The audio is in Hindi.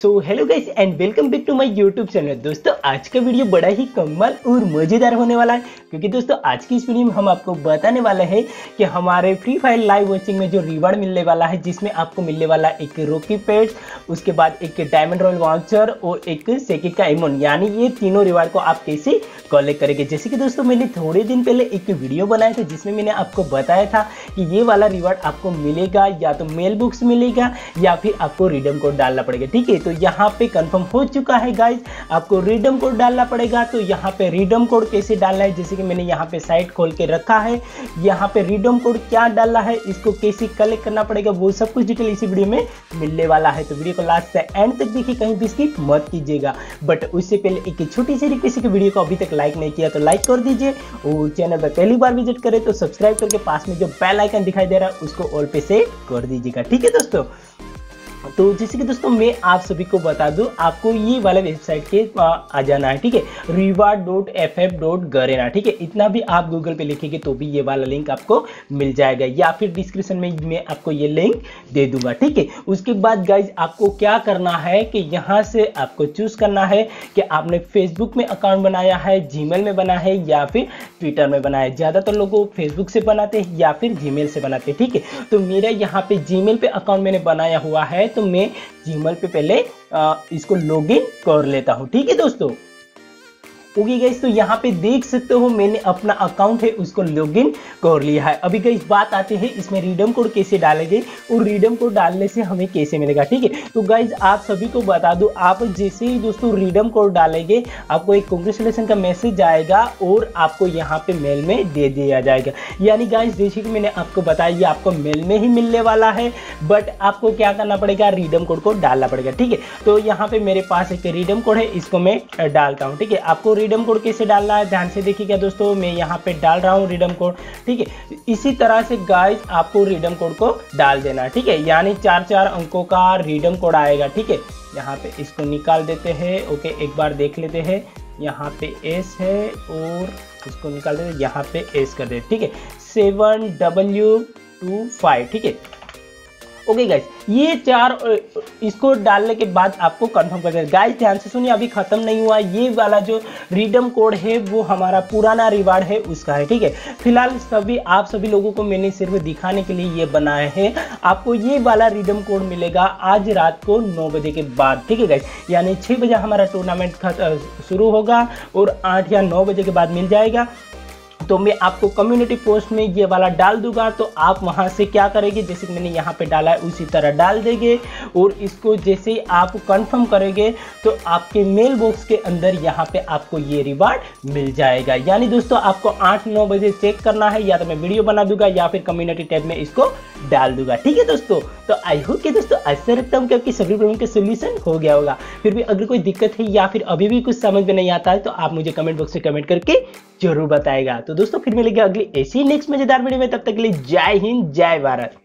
So hello guys and welcome back to my YouTube channel दोस्तों, आज का वीडियो बड़ा ही कमाल और मज़ेदार होने वाला है, क्योंकि दोस्तों, आज की इस वीडियो में हम आपको बताने वाले हैं कि हमारे फ्री फायर लाइव वॉचिंग में जो रिवार्ड मिलने वाला है, जिसमें आपको मिलने वाला एक रोकी पेड्स उसके बाद एक डायमंड रॉयल वाउचर और एक सेकेंड का एमोन यानी ये तीनों रिवार्ड को आप कैसे कलेक्ट करेंगे? जैसे कि दोस्तों, मैंने थोड़े दिन पहले एक वीडियो बनाया था, जिसमें मैंने आपको बताया था कि ये वाला रिवार्ड आपको मिलेगा, या तो मेल बुक्स मिलेगा, या फिर आपको रिडम कोड डालना पड़ेगा, ठीक है? तो यहाँ पे कंफर्म हो चुका है गाइज़ आपको रिडम कोड डालना पड़ेगा तो यहाँ पे रिडम कोड कैसे डालना है? जैसे कि मैंने यहाँ पे साइट खोल के रखा है, यहाँ पे रिडम कोड क्या डालना है, इसको कैसे कलेक्ट करना पड़ेगा, वो सब कुछ डिटेल इसी वीडियो में मिलने वाला है. तो वीडियो को लास्ट से एंड तक देखिए, कहीं भी स्किप मत कीजिएगा. बट उससे पहले एक छोटी सी रिक्वेस्ट की वीडियो को अभी तक लाइक नहीं किया तो लाइक कर दीजिए. और चैनल पर पहली बार विज़िट करें तो सब्सक्राइब करके पास में जो बेल आइकन दिखाई दे रहा है, उसको ऑल पे से कर दीजिएगा. ठीक है दोस्तों? तो जैसे कि दोस्तों, मैं आप सभी को बता दूँ, आपको ये वाला वेबसाइट के, आ जाना है, ठीक है? Riva dot F F dot Garena ठीक है? इतना भी आप गूगल पे लिखेंगे तो भी ये वाला लिंक आपको मिल जाएगा, या फिर डिस्क्रिप्शन में मैं आपको ये लिंक दे दूँगा, ठीक है? उसके बाद गाइज़ आपको क्या करना है कि यहाँ से आपको चूज़ करना है कि आपने फेसबुक में अकाउंट बनाया है जी में बना है, या फिर ट्विटर में बनाया है। ज़्यादातर लोग फेसबुक से बनाते हैं या फिर जी से बनाते हैं, ठीक है? तो मेरा यहाँ पे जी पे अकाउंट मैंने बनाया हुआ है तो मैं जीमेल पे पहले इसको लॉगिन कर लेता हूँ। ठीक है दोस्तों? ओके गाइस तो यहाँ पे देख सकते हो मैंने अपना अकाउंट है, उसको लॉगिन कर लिया है। अभी गाइस बात आती है, इसमें रीडम कोड कैसे डालेंगे और रीडम कोड डालने से हमें कैसे मिलेगा, ठीक है? तो गाइज़ आप सभी को बता दो, आप जैसे ही दोस्तों रीडम कोड डालेंगे, आपको एक कॉन्ग्रेचुलेसन का मैसेज आएगा, और आपको यहाँ पे मेल में दे दिया जाएगा। यानी गाइज़ जैसे कि मैंने आपको बताया, ये आपको मेल में ही मिलने वाला है बट आपको क्या करना पड़ेगा रीडम कोड को डालना पड़ेगा, ठीक है? तो यहाँ पे मेरे पास एक रीडम कोड है, इसको मैं डालता हूँ, ठीक है? आपको रिडम कोड कैसे डालना है? ध्यान से देखिएगा दोस्तों, मैं यहाँ पे डाल रहा हूँ रिडम कोड, ठीक है? इसी तरह से गाइज़ आपको रिडम कोड को डाल देना ठीक है? यानी चार चार अंकों का रिडम कोड आएगा, ठीक है? यहाँ पे इसको निकाल देते हैं, ओके, एक बार देख लेते हैं। यहाँ पे एस है और इसको निकाल देते यहाँ पे एस कर देते ठीक है? सेवन डब्ल्यू टू फाइव, ठीक है? ओके गाइस ये चार इसको डालने के बाद आपको कंफर्म कर देना गाइस ध्यान से सुनिए, अभी खत्म नहीं हुआ। ये वाला जो रिडम कोड है, वो हमारा पुराना रिवार्ड है, उसका है, ठीक है? फ़िलहाल सभी, आप सभी लोगों को मैंने सिर्फ़ दिखाने के लिए ये बनाया है। आपको ये वाला रिडम कोड मिलेगा आज रात को नौ बजे के बाद, ठीक है गाइस यानी छः बजे हमारा टूर्नामेंट शुरू होगा और आठ या नौ बजे के बाद मिल जाएगा। तो मैं आपको कम्युनिटी पोस्ट में ये वाला डाल दूँगा। तो आप वहाँ से क्या करेंगे? जैसे कि मैंने यहाँ पे डाला है, उसी तरह डाल देंगे और इसको जैसे आप कंफर्म करेंगे तो आपके मेल बॉक्स के अंदर यहाँ पे आपको ये रिवार्ड मिल जाएगा। यानी दोस्तों, आपको आठ नौ बजे चेक करना है, या तो मैं वीडियो बना दूँगा, या फिर कम्युनिटी टैब में इसको डाल दूँगा। ठीक है दोस्तों? तो आई होप कि दोस्तों ऐसा रखता हूँ कि आपकी सभी प्रॉब्लम का सोल्यूशन हो गया होगा। फिर भी अगर कोई दिक्कत है, या फिर अभी भी कुछ समझ में नहीं आता है तो आप मुझे कमेंट बॉक्स में कमेंट करके ज़रूर बताएगा। तो दोस्तों, फिर मिलेगा अगली ऐसी नेक्स्ट मज़ेदार वीडियो में, तब तक के लिए जय हिंद, जय भारत।